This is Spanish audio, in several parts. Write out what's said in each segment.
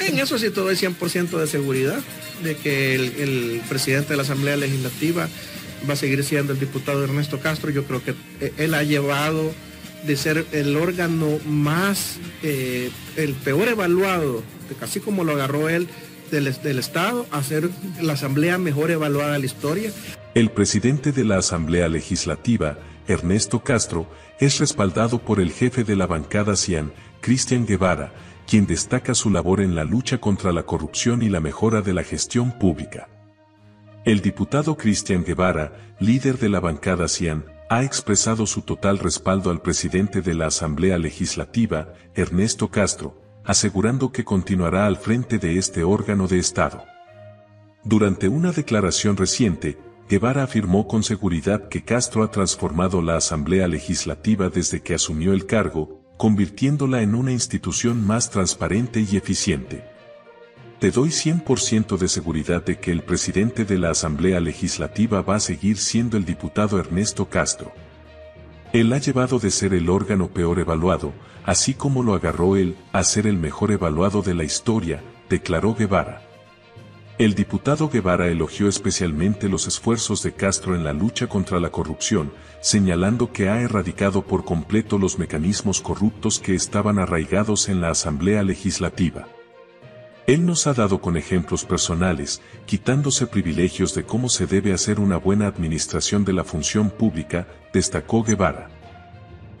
En eso sí todo es 100% de seguridad, de que el, el, presidente de la Asamblea Legislativa va a seguir siendo el diputado Ernesto Castro. Yo creo que eh, él ha llevado de ser el órgano más, eh, el peor evaluado, casi como lo agarró él del, del Estado, a ser la Asamblea mejor evaluada de la historia. El presidente de la Asamblea Legislativa, Ernesto Castro, es respaldado por el jefe de la bancada CIAN, Cristian Guevara, quien destaca su labor en la lucha contra la corrupción y la mejora de la gestión pública. El diputado Cristian Guevara, líder de la bancada CIAN, ha expresado su total respaldo al presidente de la Asamblea Legislativa, Ernesto Castro, asegurando que continuará al frente de este órgano de Estado. Durante una declaración reciente, Guevara afirmó con seguridad que Castro ha transformado la Asamblea Legislativa desde que asumió el cargo, convirtiéndola en una institución más transparente y eficiente. Te doy 100% de seguridad de que el presidente de la Asamblea Legislativa va a seguir siendo el diputado Ernesto Castro. Él ha llevado de ser el órgano peor evaluado, así como lo agarró él, a ser el mejor evaluado de la historia, declaró Guevara. El diputado Guevara elogió especialmente los esfuerzos de Castro en la lucha contra la corrupción, señalando que ha erradicado por completo los mecanismos corruptos que estaban arraigados en la Asamblea Legislativa. Él nos ha dado con ejemplos personales, quitándose privilegios de cómo se debe hacer una buena administración de la función pública, destacó Guevara.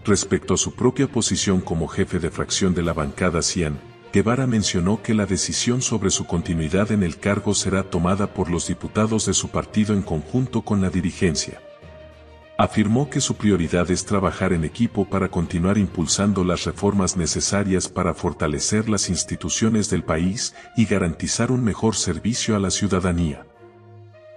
Respecto a su propia posición como jefe de fracción de la bancada CIAN, Guevara mencionó que la decisión sobre su continuidad en el cargo será tomada por los diputados de su partido en conjunto con la dirigencia afirmó que su prioridad es trabajar en equipo para continuar impulsando las reformas necesarias para fortalecer las instituciones del país y garantizar un mejor servicio a la ciudadanía.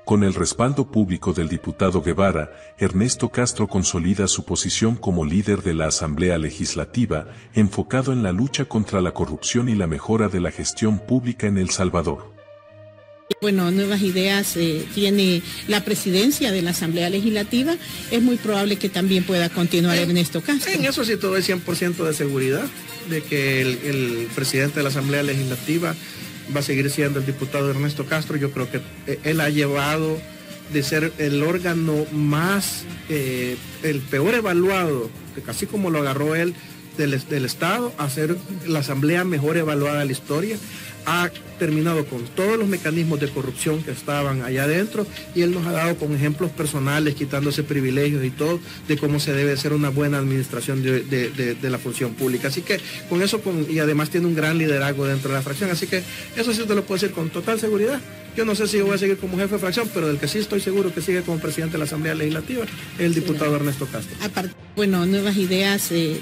Con el respaldo público del diputado Guevara, Ernesto Castro consolida su posición como líder de la Asamblea Legislativa, enfocado en la lucha contra la corrupción y la mejora de la gestión pública en El Salvador. Bueno, nuevas ideas eh, tiene la presidencia de la Asamblea Legislativa. Es muy probable que también pueda continuar Ernesto Castro. En eso sí todo es 100% de seguridad, de que el, el, presidente de la Asamblea Legislativa va a seguir siendo el diputado Ernesto Castro. Yo creo que eh, él ha llevado de ser el órgano más, eh, el peor evaluado, que casi como lo agarró él del, del Estado, a ser la Asamblea mejor evaluada de la historia ha terminado con todos los mecanismos de corrupción que estaban allá adentro y él nos ha dado con ejemplos personales, quitándose privilegios y todo, de cómo se debe hacer una buena administración de, de, de, la función pública. Así que con eso, con, y además tiene un gran liderazgo dentro de la fracción, así que eso sí te lo puedo decir con total seguridad. Yo no sé si voy a seguir como jefe de fracción, pero del que sí estoy seguro que sigue como presidente de la Asamblea Legislativa, el diputado Ernesto Castro. Aparte, bueno, nuevas ideas. Eh...